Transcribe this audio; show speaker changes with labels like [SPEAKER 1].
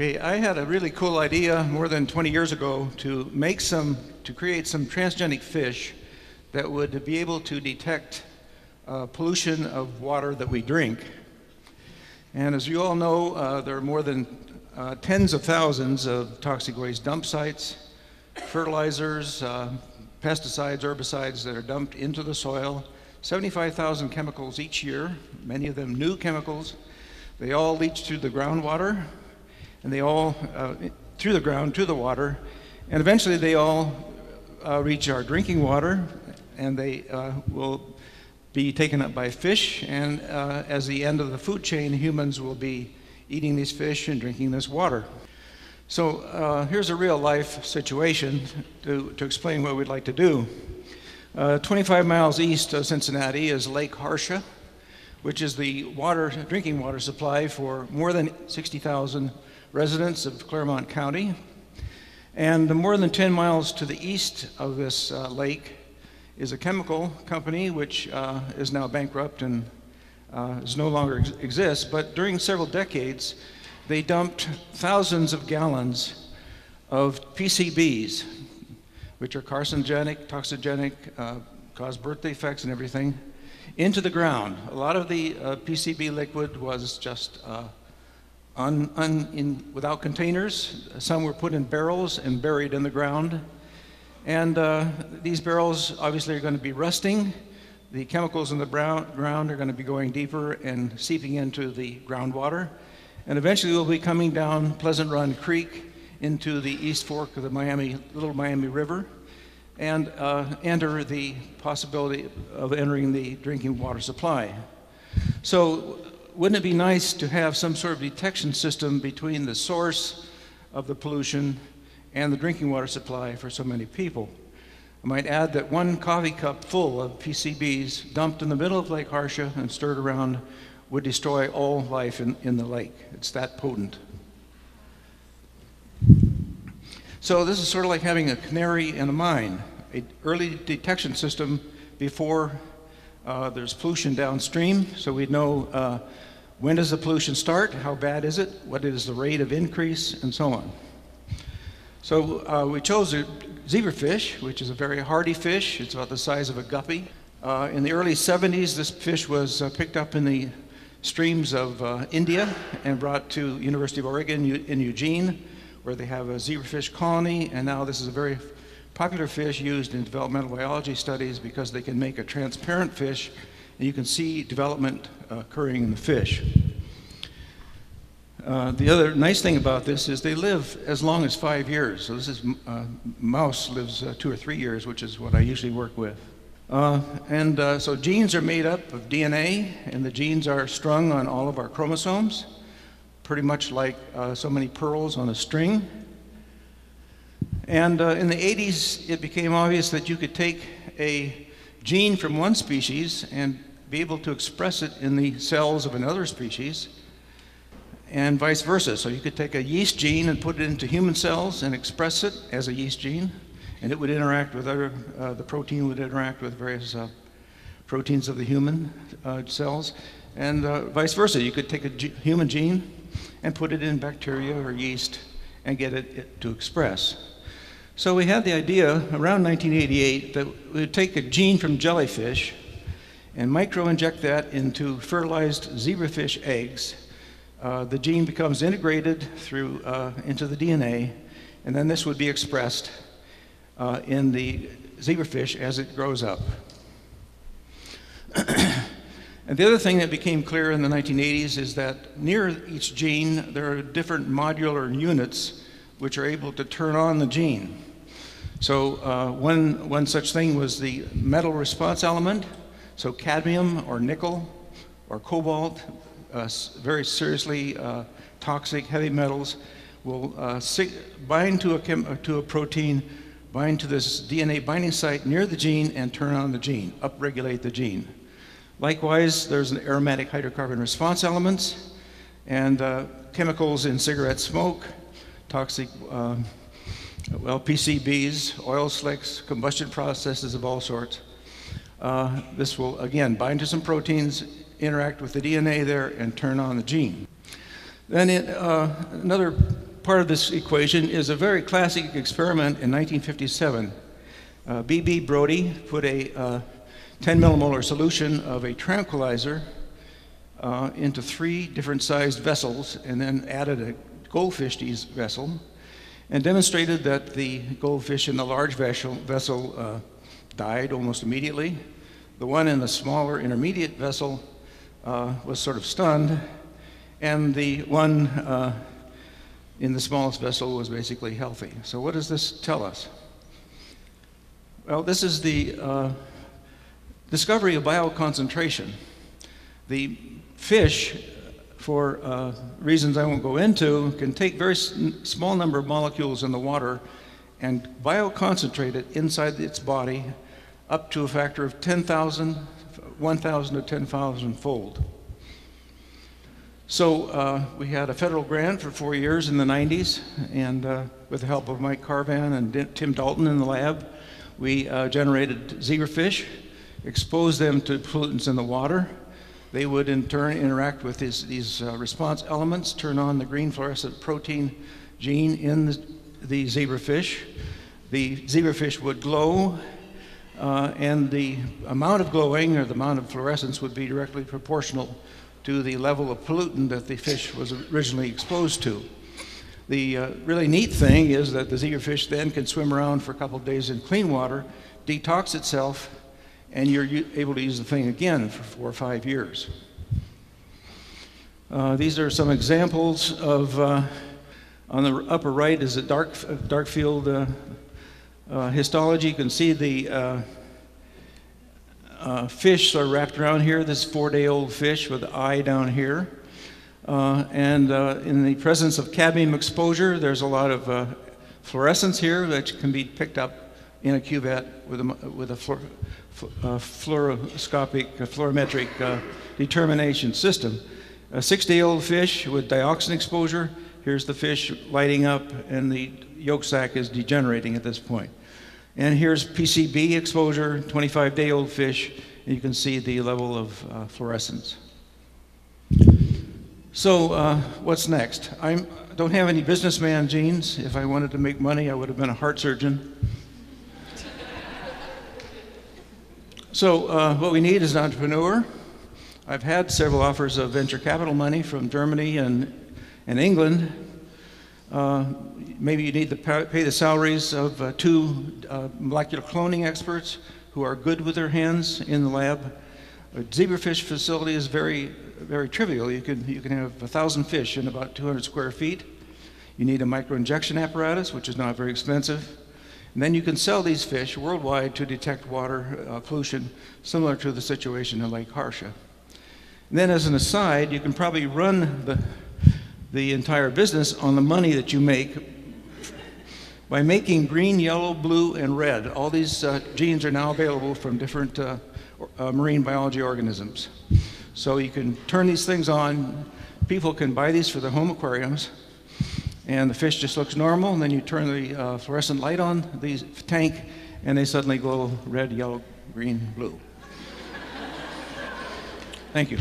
[SPEAKER 1] Okay, I had a really cool idea more than 20 years ago to make some, to create some transgenic fish that would be able to detect uh, pollution of water that we drink. And as you all know, uh, there are more than uh, tens of thousands of toxic waste dump sites, fertilizers, uh, pesticides, herbicides that are dumped into the soil, 75,000 chemicals each year, many of them new chemicals. They all leach through the groundwater, and they all, uh, through the ground to the water, and eventually they all uh, reach our drinking water, and they uh, will be taken up by fish, and uh, as the end of the food chain, humans will be eating these fish and drinking this water. So uh, here's a real life situation to, to explain what we'd like to do. Uh, 25 miles east of Cincinnati is Lake Harsha, which is the water, drinking water supply for more than 60,000 residents of Clermont County. And more than 10 miles to the east of this uh, lake is a chemical company which uh, is now bankrupt and uh, is no longer ex exists. But during several decades, they dumped thousands of gallons of PCBs, which are carcinogenic, toxigenic, uh, cause birth defects and everything, into the ground. A lot of the uh, PCB liquid was just uh, un, un, in, without containers. Some were put in barrels and buried in the ground. And uh, these barrels obviously are going to be rusting. The chemicals in the brown, ground are going to be going deeper and seeping into the groundwater. And eventually we'll be coming down Pleasant Run Creek into the East Fork of the Miami, Little Miami River and uh, enter the possibility of entering the drinking water supply. So wouldn't it be nice to have some sort of detection system between the source of the pollution and the drinking water supply for so many people? I might add that one coffee cup full of PCBs dumped in the middle of Lake Harsha and stirred around would destroy all life in, in the lake. It's that potent. So this is sort of like having a canary in a mine, an early detection system before uh, there's pollution downstream, so we know uh, when does the pollution start? How bad is it? What is the rate of increase? And so on. So uh, we chose a zebrafish, which is a very hardy fish. It's about the size of a guppy. Uh, in the early 70s, this fish was uh, picked up in the streams of uh, India and brought to University of Oregon in Eugene, where they have a zebrafish colony. And now this is a very popular fish used in developmental biology studies because they can make a transparent fish and you can see development occurring in the fish. Uh, the other nice thing about this is they live as long as five years. So this is, uh, mouse lives uh, two or three years, which is what I usually work with. Uh, and uh, so genes are made up of DNA, and the genes are strung on all of our chromosomes, pretty much like so many pearls on a string. And in the 80s, it became obvious that you could take a gene from one species and be able to express it in the cells of another species and vice versa. So you could take a yeast gene and put it into human cells and express it as a yeast gene, and it would interact with other, uh, the protein would interact with various uh, proteins of the human uh, cells, and uh, vice versa. You could take a human gene and put it in bacteria or yeast and get it, it to express. So we had the idea around 1988 that we would take a gene from jellyfish and microinject that into fertilized zebrafish eggs. Uh, the gene becomes integrated through uh, into the DNA, and then this would be expressed uh, in the zebrafish as it grows up. and the other thing that became clear in the 1980s is that near each gene there are different modular units which are able to turn on the gene. So uh, one, one such thing was the metal response element, so cadmium or nickel or cobalt, uh, very seriously uh, toxic heavy metals, will uh, bind to a, uh, to a protein, bind to this DNA binding site near the gene and turn on the gene, upregulate the gene. Likewise, there's an aromatic hydrocarbon response elements and uh, chemicals in cigarette smoke, toxic, um, well, PCBs, oil slicks, combustion processes of all sorts. Uh, this will, again, bind to some proteins, interact with the DNA there, and turn on the gene. Then it, uh, another part of this equation is a very classic experiment in 1957. B.B. Uh, Brodie put a uh, 10 millimolar solution of a tranquilizer uh, into three different sized vessels and then added a goldfish to each vessel and demonstrated that the goldfish in the large vessel, vessel uh, died almost immediately. The one in the smaller intermediate vessel uh, was sort of stunned, and the one uh, in the smallest vessel was basically healthy. So, what does this tell us? Well, this is the uh, discovery of bioconcentration. The fish for uh, reasons I won't go into, can take very small number of molecules in the water and bioconcentrate it inside its body up to a factor of 10,000, 1,000 to 10,000 fold. So uh, we had a federal grant for four years in the 90s, and uh, with the help of Mike Carvan and D Tim Dalton in the lab, we uh, generated zebrafish, exposed them to pollutants in the water, they would in turn interact with these, these uh, response elements, turn on the green fluorescent protein gene in the, the zebrafish. The zebrafish would glow, uh, and the amount of glowing or the amount of fluorescence would be directly proportional to the level of pollutant that the fish was originally exposed to. The uh, really neat thing is that the zebrafish then can swim around for a couple of days in clean water, detox itself, and you're able to use the thing again for four or five years. Uh, these are some examples of, uh, on the upper right is a dark, dark field uh, uh histology. You can see the uh, uh, fish are wrapped around here, this four-day-old fish with the eye down here. and in the presence of cadmium exposure, there's a lot of fluorescence here that can be picked up in a cuvette with a, with a uh, fluoroscopic, uh, fluorometric uh, determination system. A six-day-old fish with dioxin exposure, here's the fish lighting up and the yolk sac is degenerating at this point. And here's PCB exposure, 25-day-old fish, and you can see the level of uh, fluorescence. So uh, what's next? I don't have any businessman genes. If I wanted to make money, I would have been a heart surgeon. So uh, what we need is an entrepreneur. I've had several offers of venture capital money from Germany and, and England. Uh, maybe you need to pay the salaries of uh, two uh, molecular cloning experts who are good with their hands in the lab. A zebrafish facility is very, very trivial. You can, you can have a thousand fish in about 200 square feet. You need a microinjection apparatus, which is not very expensive. And then you can sell these fish worldwide to detect water uh, pollution, similar to the situation in Lake Harsha. And then, as an aside, you can probably run the, the entire business on the money that you make by making green, yellow, blue, and red. All these uh, genes are now available from different uh, uh, marine biology organisms. So you can turn these things on. People can buy these for their home aquariums and the fish just looks normal, and then you turn the uh, fluorescent light on the tank, and they suddenly glow red, yellow, green, blue. Thank you.